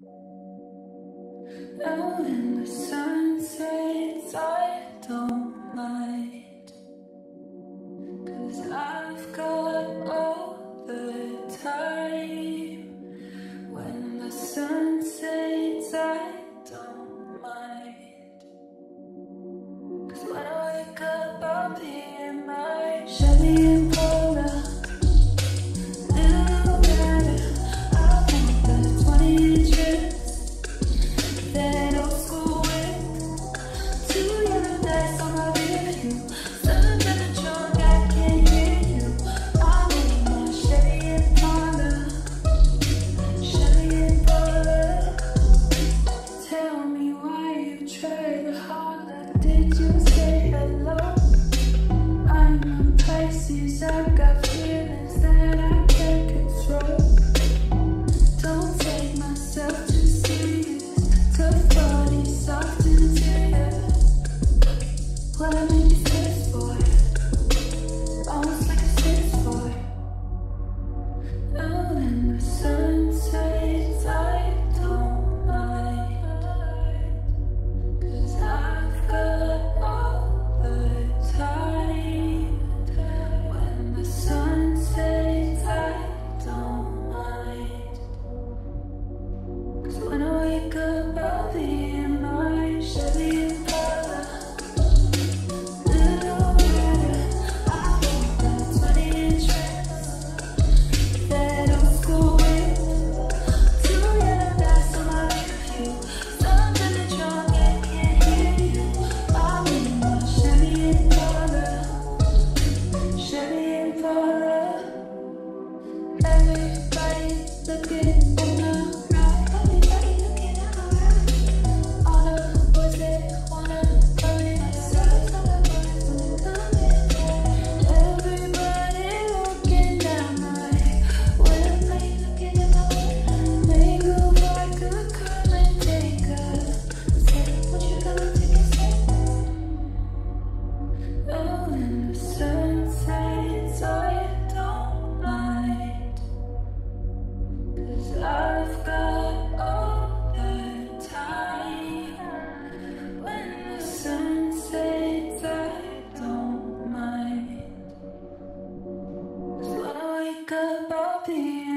Now when the sun sets, I don't mind places I've got. up about this.